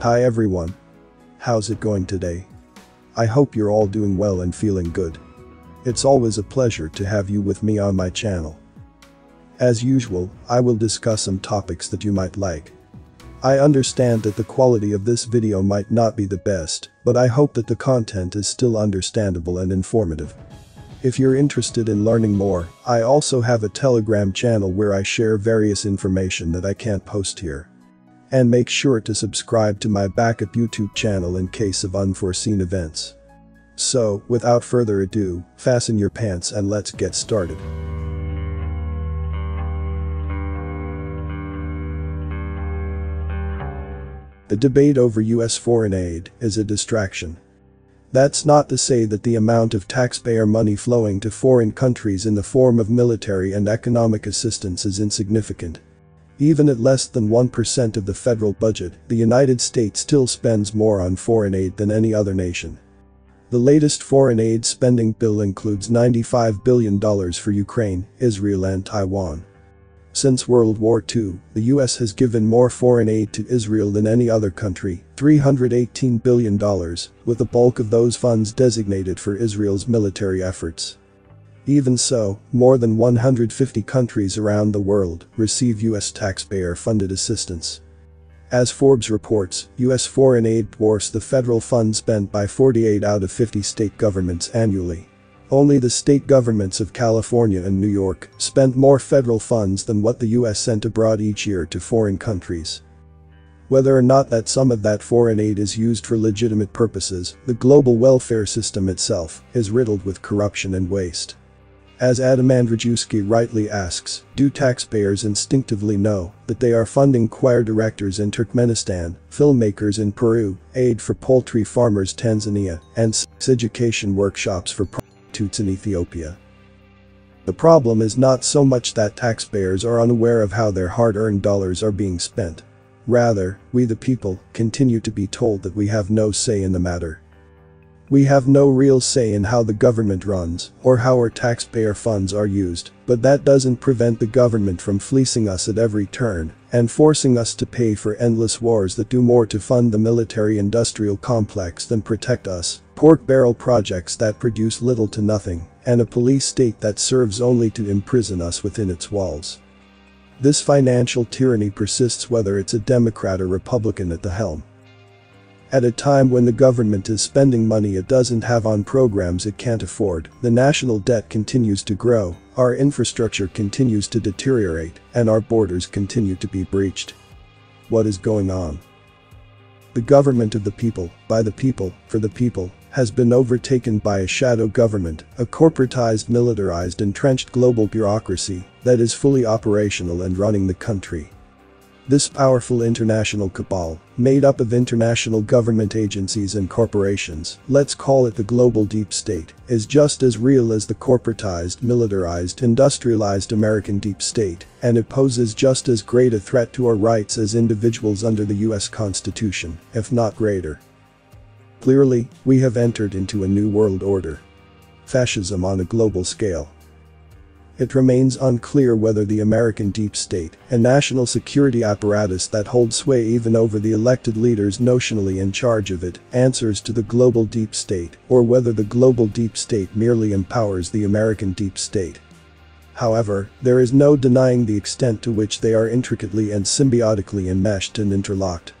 Hi everyone. How's it going today? I hope you're all doing well and feeling good. It's always a pleasure to have you with me on my channel. As usual, I will discuss some topics that you might like. I understand that the quality of this video might not be the best, but I hope that the content is still understandable and informative. If you're interested in learning more, I also have a telegram channel where I share various information that I can't post here. And make sure to subscribe to my backup YouTube channel in case of unforeseen events. So, without further ado, fasten your pants and let's get started. The debate over US foreign aid is a distraction. That's not to say that the amount of taxpayer money flowing to foreign countries in the form of military and economic assistance is insignificant. Even at less than 1% of the federal budget, the United States still spends more on foreign aid than any other nation. The latest foreign aid spending bill includes $95 billion for Ukraine, Israel and Taiwan. Since World War II, the US has given more foreign aid to Israel than any other country, $318 billion, with the bulk of those funds designated for Israel's military efforts. Even so, more than 150 countries around the world receive US taxpayer-funded assistance. As Forbes reports, US foreign aid dwarfs the federal funds spent by 48 out of 50 state governments annually. Only the state governments of California and New York spent more federal funds than what the US sent abroad each year to foreign countries. Whether or not that some of that foreign aid is used for legitimate purposes, the global welfare system itself is riddled with corruption and waste. As Adam Andrzejewski rightly asks, do taxpayers instinctively know that they are funding choir directors in Turkmenistan, filmmakers in Peru, aid for poultry farmers Tanzania, and sex education workshops for prostitutes in Ethiopia. The problem is not so much that taxpayers are unaware of how their hard-earned dollars are being spent. Rather, we the people continue to be told that we have no say in the matter. We have no real say in how the government runs or how our taxpayer funds are used, but that doesn't prevent the government from fleecing us at every turn and forcing us to pay for endless wars that do more to fund the military-industrial complex than protect us, pork barrel projects that produce little to nothing, and a police state that serves only to imprison us within its walls. This financial tyranny persists whether it's a Democrat or Republican at the helm. At a time when the government is spending money it doesn't have on programs it can't afford, the national debt continues to grow, our infrastructure continues to deteriorate, and our borders continue to be breached. What is going on? The government of the people, by the people, for the people, has been overtaken by a shadow government, a corporatized militarized entrenched global bureaucracy that is fully operational and running the country. This powerful international cabal, made up of international government agencies and corporations, let's call it the global deep state, is just as real as the corporatized, militarized, industrialized American deep state, and it poses just as great a threat to our rights as individuals under the US Constitution, if not greater. Clearly, we have entered into a new world order. Fascism on a global scale. It remains unclear whether the American deep state, a national security apparatus that holds sway even over the elected leaders notionally in charge of it, answers to the global deep state, or whether the global deep state merely empowers the American deep state. However, there is no denying the extent to which they are intricately and symbiotically enmeshed and interlocked.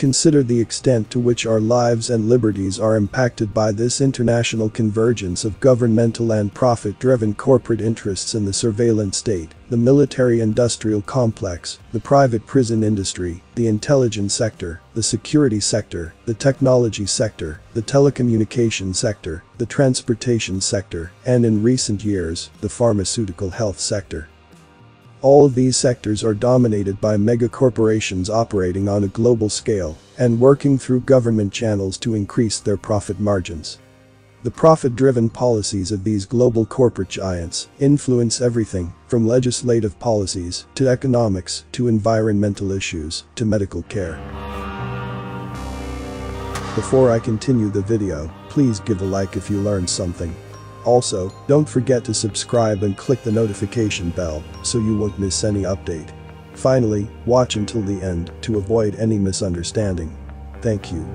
Consider the extent to which our lives and liberties are impacted by this international convergence of governmental and profit-driven corporate interests in the surveillance state, the military-industrial complex, the private prison industry, the intelligence sector, the security sector, the technology sector, the telecommunication sector, the transportation sector, and in recent years, the pharmaceutical health sector. All of these sectors are dominated by megacorporations operating on a global scale and working through government channels to increase their profit margins. The profit-driven policies of these global corporate giants influence everything from legislative policies to economics to environmental issues to medical care. Before I continue the video, please give a like if you learned something. Also, don't forget to subscribe and click the notification bell so you won't miss any update. Finally, watch until the end to avoid any misunderstanding. Thank you.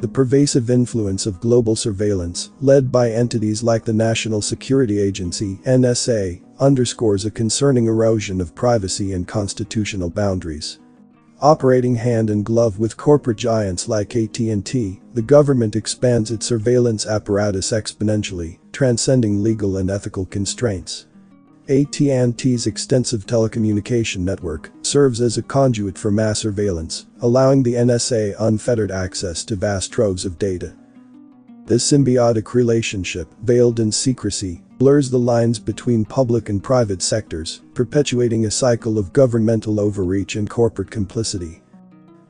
The pervasive influence of global surveillance, led by entities like the National Security Agency NSA, underscores a concerning erosion of privacy and constitutional boundaries. Operating hand in glove with corporate giants like AT&T, the government expands its surveillance apparatus exponentially, transcending legal and ethical constraints. AT&T's extensive telecommunication network serves as a conduit for mass surveillance, allowing the NSA unfettered access to vast troves of data. This symbiotic relationship, veiled in secrecy, blurs the lines between public and private sectors, perpetuating a cycle of governmental overreach and corporate complicity.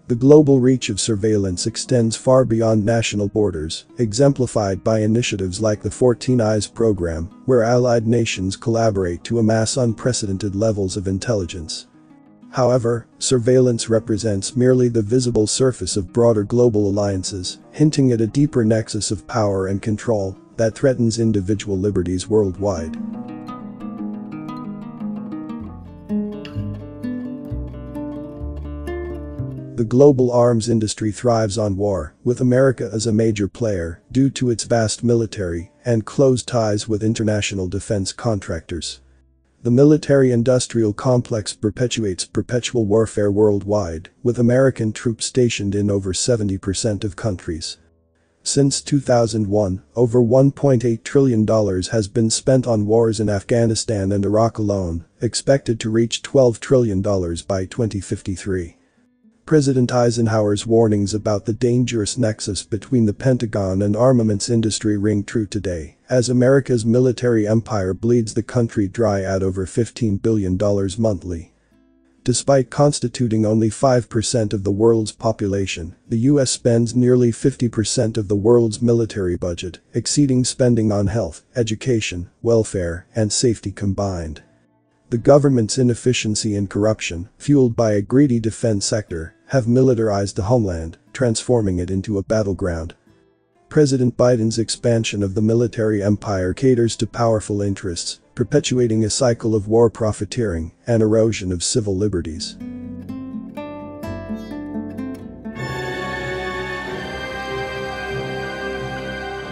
The global reach of surveillance extends far beyond national borders, exemplified by initiatives like the 14 Eyes program, where allied nations collaborate to amass unprecedented levels of intelligence. However, surveillance represents merely the visible surface of broader global alliances, hinting at a deeper nexus of power and control that threatens individual liberties worldwide. The global arms industry thrives on war, with America as a major player due to its vast military and close ties with international defense contractors. The military-industrial complex perpetuates perpetual warfare worldwide, with American troops stationed in over 70% of countries. Since 2001, over $1.8 trillion has been spent on wars in Afghanistan and Iraq alone, expected to reach $12 trillion by 2053. President Eisenhower's warnings about the dangerous nexus between the Pentagon and armaments industry ring true today, as America's military empire bleeds the country dry at over $15 billion monthly. Despite constituting only 5% of the world's population, the US spends nearly 50% of the world's military budget, exceeding spending on health, education, welfare, and safety combined. The government's inefficiency and corruption, fueled by a greedy defense sector, have militarized the homeland, transforming it into a battleground. President Biden's expansion of the military empire caters to powerful interests, perpetuating a cycle of war profiteering and erosion of civil liberties.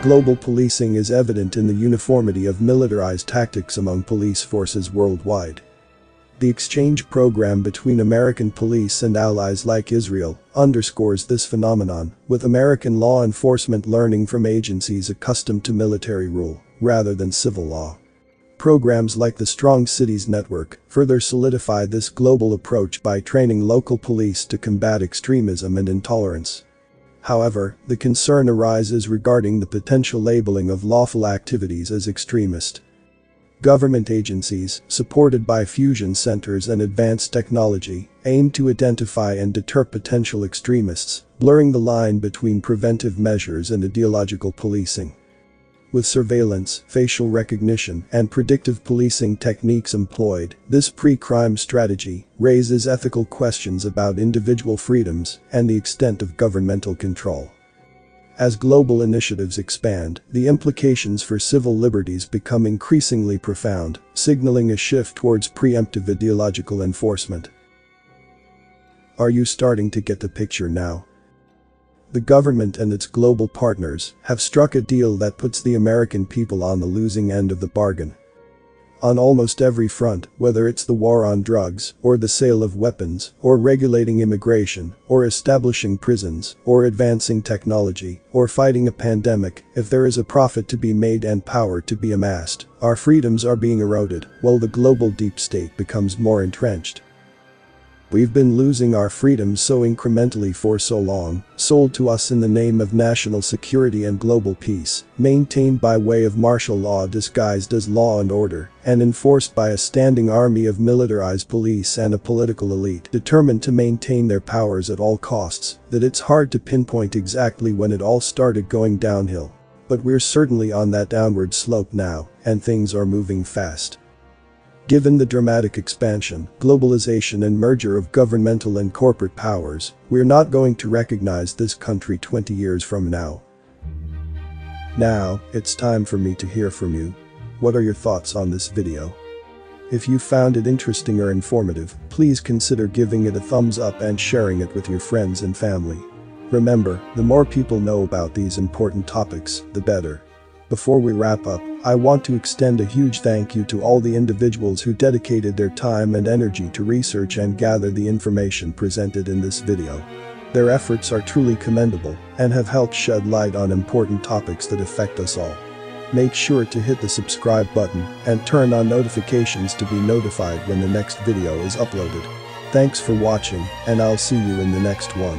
Global policing is evident in the uniformity of militarized tactics among police forces worldwide. The exchange program between American police and allies like Israel underscores this phenomenon, with American law enforcement learning from agencies accustomed to military rule rather than civil law. Programs like the Strong Cities Network further solidify this global approach by training local police to combat extremism and intolerance. However, the concern arises regarding the potential labeling of lawful activities as extremist. Government agencies, supported by fusion centers and advanced technology, aim to identify and deter potential extremists, blurring the line between preventive measures and ideological policing. With surveillance, facial recognition, and predictive policing techniques employed, this pre-crime strategy raises ethical questions about individual freedoms and the extent of governmental control. As global initiatives expand, the implications for civil liberties become increasingly profound, signaling a shift towards preemptive ideological enforcement. Are you starting to get the picture now? The government and its global partners have struck a deal that puts the American people on the losing end of the bargain. On almost every front, whether it's the war on drugs, or the sale of weapons, or regulating immigration, or establishing prisons, or advancing technology, or fighting a pandemic, if there is a profit to be made and power to be amassed, our freedoms are being eroded, while the global deep state becomes more entrenched. We've been losing our freedoms so incrementally for so long, sold to us in the name of national security and global peace, maintained by way of martial law disguised as law and order, and enforced by a standing army of militarized police and a political elite determined to maintain their powers at all costs, that it's hard to pinpoint exactly when it all started going downhill. But we're certainly on that downward slope now, and things are moving fast. Given the dramatic expansion, globalization and merger of governmental and corporate powers, we're not going to recognize this country 20 years from now. Now, it's time for me to hear from you. What are your thoughts on this video? If you found it interesting or informative, please consider giving it a thumbs up and sharing it with your friends and family. Remember, the more people know about these important topics, the better. Before we wrap up, I want to extend a huge thank you to all the individuals who dedicated their time and energy to research and gather the information presented in this video. Their efforts are truly commendable and have helped shed light on important topics that affect us all. Make sure to hit the subscribe button and turn on notifications to be notified when the next video is uploaded. Thanks for watching and I'll see you in the next one.